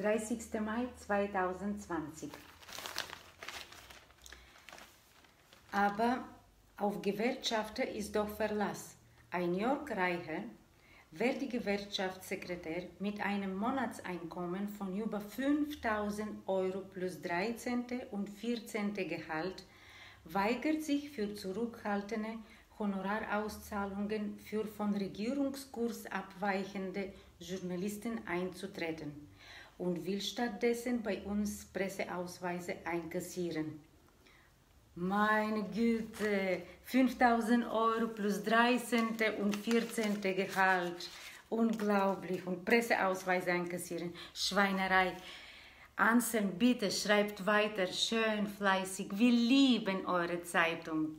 30. Mai 2020. Aber auf Gewerkschafter ist doch Verlass. Ein Jörg Reicher, wird die Gewerkschaftssekretär mit einem Monatseinkommen von über 5000 Euro plus 13. und 14. Gehalt, weigert sich für zurückhaltende Honorarauszahlungen für von Regierungskurs abweichende Journalisten einzutreten und will stattdessen bei uns Presseausweise einkassieren. Meine Güte, 5000 Euro plus 13. und 14. Gehalt. Unglaublich. Und Presseausweise einkassieren. Schweinerei. Anselm, bitte schreibt weiter schön fleißig. Wir lieben eure Zeitung.